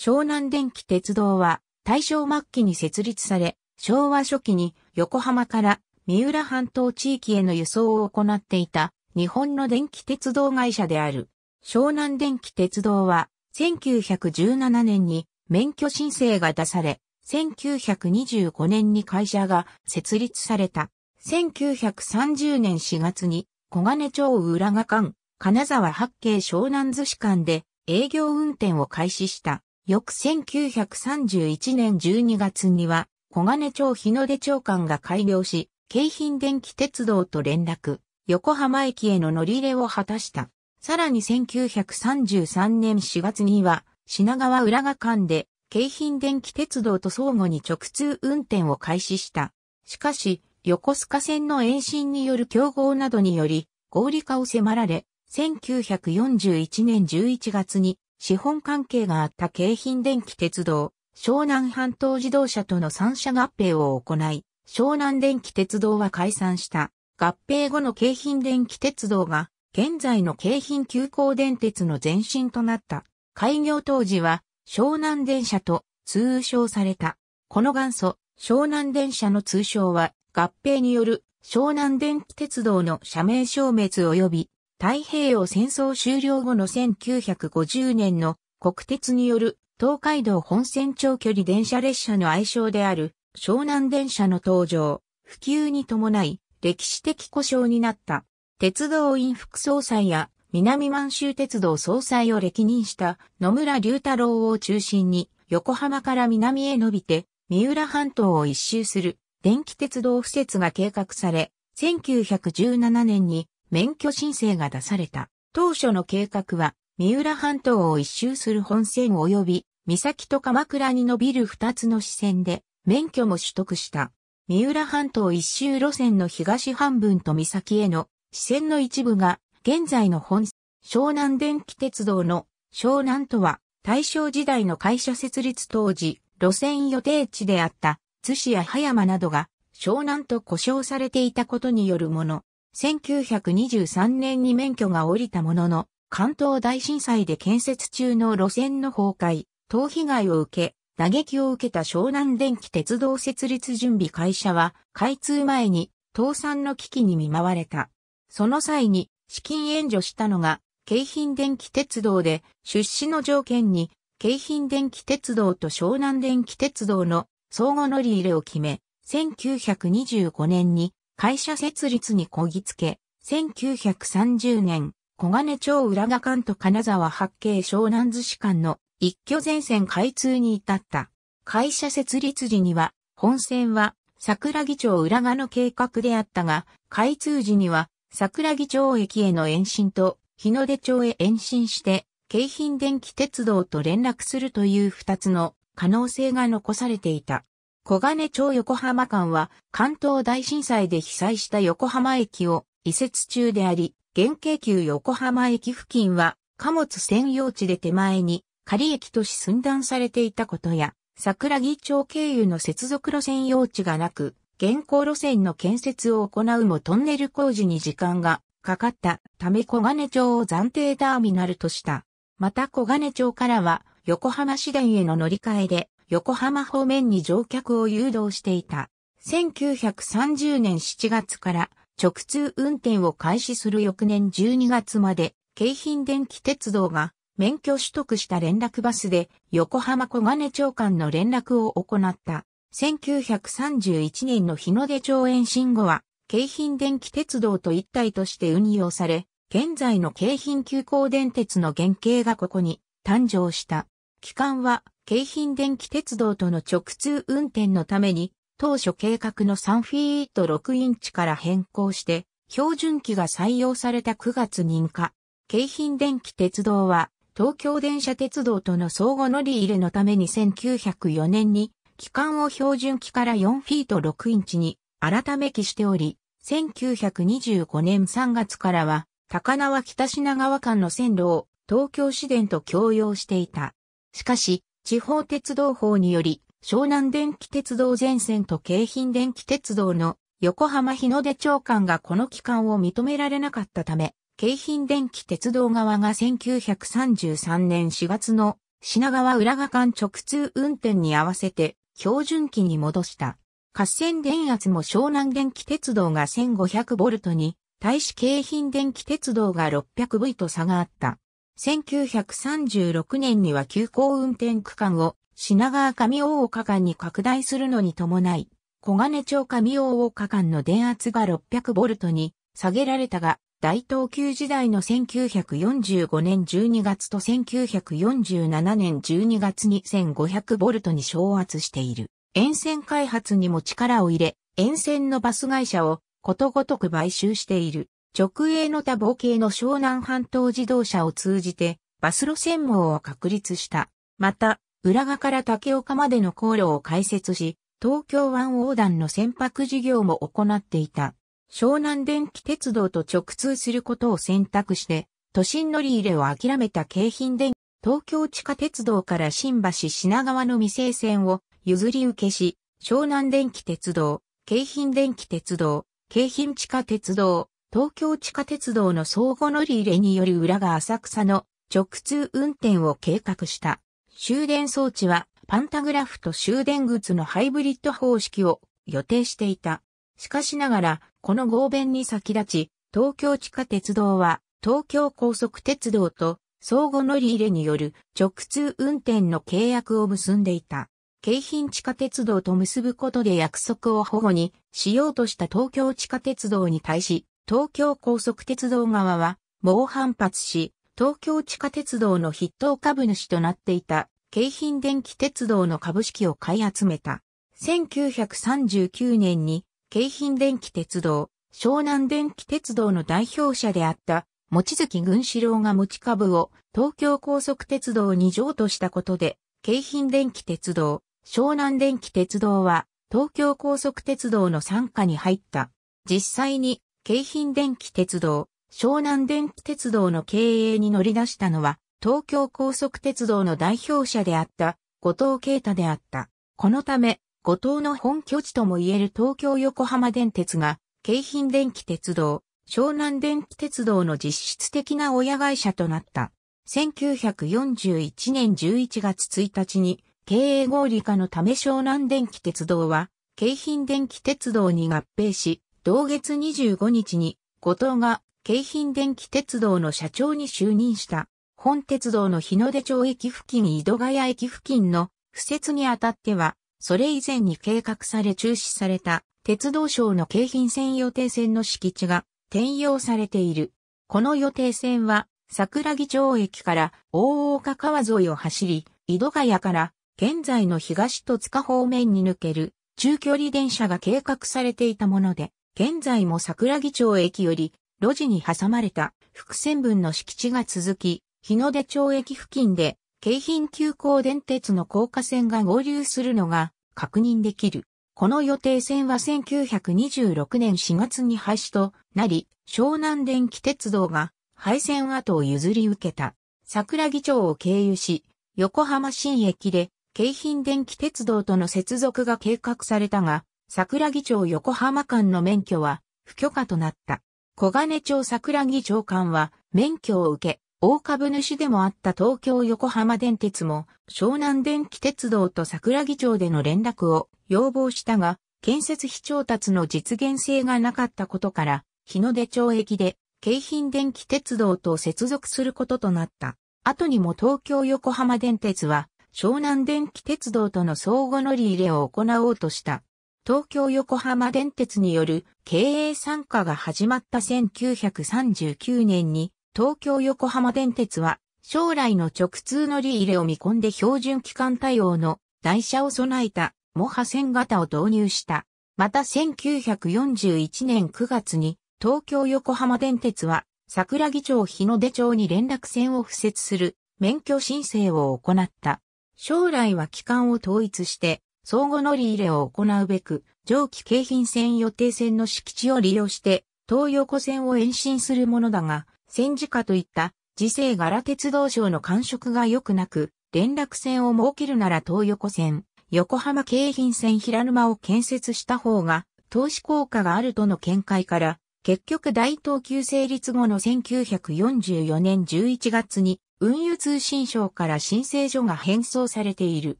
湘南電気鉄道は大正末期に設立され、昭和初期に横浜から三浦半島地域への輸送を行っていた日本の電気鉄道会社である。湘南電気鉄道は1917年に免許申請が出され、1925年に会社が設立された。1930年4月に小金町浦賀間、金沢八景湘南寿司間で営業運転を開始した。翌1931年12月には、小金町日の出町間が開業し、京浜電気鉄道と連絡、横浜駅への乗り入れを果たした。さらに1933年4月には、品川浦賀間で、京浜電気鉄道と相互に直通運転を開始した。しかし、横須賀線の延伸による競合などにより、合理化を迫られ、1941年11月に資本関係があった京浜電気鉄道、湘南半島自動車との三社合併を行い、湘南電気鉄道は解散した。合併後の京浜電気鉄道が、現在の京浜急行電鉄の前身となった。開業当時は、湘南電車と通称された。この元祖、湘南電車の通称は、合併による湘南電気鉄道の社名消滅及び太平洋戦争終了後の1950年の国鉄による東海道本線長距離電車列車の愛称である湘南電車の登場、普及に伴い歴史的故障になった。鉄道院副総裁や南満州鉄道総裁を歴任した野村隆太郎を中心に横浜から南へ伸びて三浦半島を一周する電気鉄道敷設が計画され、1917年に免許申請が出された。当初の計画は、三浦半島を一周する本線及び、三崎と鎌倉に伸びる二つの支線で、免許も取得した。三浦半島一周路線の東半分と三崎への支線の一部が、現在の本、湘南電気鉄道の湘南とは、大正時代の会社設立当時、路線予定地であった津市や葉山などが湘南と故障されていたことによるもの。1923年に免許が下りたものの、関東大震災で建設中の路線の崩壊、等被害を受け、打撃を受けた湘南電気鉄道設立準備会社は、開通前に倒産の危機に見舞われた。その際に資金援助したのが、京浜電気鉄道で出資の条件に、京浜電気鉄道と湘南電気鉄道の相互乗り入れを決め、1925年に会社設立にこぎつけ、1930年、小金町浦賀間と金沢八景湘南寿司間の一挙全線開通に至った。会社設立時には、本線は桜木町浦賀の計画であったが、開通時には桜木町駅への延伸と日の出町へ延伸して、京浜電気鉄道と連絡するという二つの可能性が残されていた。小金町横浜間は関東大震災で被災した横浜駅を移設中であり、原京急横浜駅付近は貨物専用地で手前に仮駅とし寸断されていたことや、桜木町経由の接続路線用地がなく、現行路線の建設を行うもトンネル工事に時間がかかったため小金町を暫定ターミナルとした。また小金町からは横浜市電への乗り換えで横浜方面に乗客を誘導していた。1930年7月から直通運転を開始する翌年12月まで、京浜電気鉄道が免許取得した連絡バスで横浜小金町間の連絡を行った。1931年の日の出町延伸後は、京浜電気鉄道と一体として運用され、現在の京浜急行電鉄の原型がここに誕生した。期間は京浜電気鉄道との直通運転のために、当初計画の3フィート6インチから変更して、標準機が採用された9月認可。京浜電気鉄道は、東京電車鉄道との相互乗り入れのために1904年に、機関を標準機から4フィート6インチに改め機しており、1925年3月からは、高輪北品川間の線路を東京市電と共用していた。しかし、地方鉄道法により、湘南電気鉄道全線と京浜電気鉄道の横浜日の出町間がこの期間を認められなかったため、京浜電気鉄道側が1933年4月の品川浦賀間直通運転に合わせて標準機に戻した。合戦電圧も湘南電気鉄道が 1500V に、大使京浜電気鉄道が 600V と差があった。1936年には急行運転区間を品川上大岡間に拡大するのに伴い、小金町上大岡間の電圧が 600V に下げられたが、大東急時代の1945年12月と1947年12月に 1500V に昇圧している。沿線開発にも力を入れ、沿線のバス会社をことごとく買収している。直営の多忙系の湘南半島自動車を通じて、バス路線網を確立した。また、浦賀から竹岡までの航路を開設し、東京湾横断の船舶事業も行っていた。湘南電気鉄道と直通することを選択して、都心乗り入れを諦めた京浜電東京地下鉄道から新橋品川の未成線を譲り受けし、湘南電気鉄道、京浜電気鉄道、京浜地下鉄道、東京地下鉄道の相互乗り入れによる裏が浅草の直通運転を計画した。終電装置はパンタグラフと終電靴のハイブリッド方式を予定していた。しかしながら、この合弁に先立ち、東京地下鉄道は、東京高速鉄道と相互乗り入れによる直通運転の契約を結んでいた。京浜地下鉄道と結ぶことで約束を保護にしようとした東京地下鉄道に対し、東京高速鉄道側は猛反発し、東京地下鉄道の筆頭株主となっていた京浜電気鉄道の株式を買い集めた。1939年に京浜電気鉄道、湘南電気鉄道の代表者であった望月軍四郎が持ち株を東京高速鉄道に譲渡したことで、京浜電気鉄道、湘南電気鉄道は東京高速鉄道の参加に入った。実際に京浜電気鉄道、湘南電気鉄道の経営に乗り出したのは東京高速鉄道の代表者であった後藤啓太であった。このため五島の本拠地ともいえる東京横浜電鉄が、京浜電気鉄道、湘南電気鉄道の実質的な親会社となった。1941年11月1日に、経営合理化のため湘南電気鉄道は、京浜電気鉄道に合併し、同月25日に、後藤が京浜電気鉄道の社長に就任した。本鉄道の日の出町駅付近井戸ヶ谷駅付近の敷設にあたっては、それ以前に計画され中止された鉄道省の京浜線予定線の敷地が転用されている。この予定線は桜木町駅から大岡川沿いを走り、井戸ヶ谷から現在の東戸塚方面に抜ける中距離電車が計画されていたもので、現在も桜木町駅より路地に挟まれた複線分の敷地が続き、日の出町駅付近で京浜急行電鉄の高架線が合流するのが確認できる。この予定線は1926年4月に廃止となり、湘南電気鉄道が廃線跡を譲り受けた。桜木町を経由し、横浜新駅で京浜電気鉄道との接続が計画されたが、桜木町横浜間の免許は不許可となった。小金町桜木町間は免許を受け、大株主でもあった東京横浜電鉄も湘南電気鉄道と桜木町での連絡を要望したが、建設費調達の実現性がなかったことから、日の出町駅で京浜電気鉄道と接続することとなった。後にも東京横浜電鉄は湘南電気鉄道との相互乗り入れを行おうとした。東京横浜電鉄による経営参加が始まった1939年に東京横浜電鉄は将来の直通乗り入れを見込んで標準機関対応の台車を備えたモハ線型を導入した。また1941年9月に東京横浜電鉄は桜木町日の出町に連絡線を付設する免許申請を行った。将来は機関を統一して相互乗り入れを行うべく上記京浜線予定線の敷地を利用して東横線を延伸するものだが、戦時下といった次世柄鉄道省の感触が良くなく、連絡線を設けるなら東横線、横浜京浜線平沼を建設した方が投資効果があるとの見解から、結局大東急成立後の1944年11月に運輸通信省から申請書が返送されている。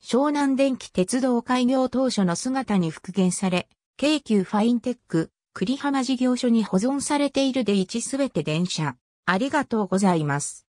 湘南電気鉄道開業当初の姿に復元され、京急ファインテック、栗浜事業所に保存されているで一すべて電車。ありがとうございます。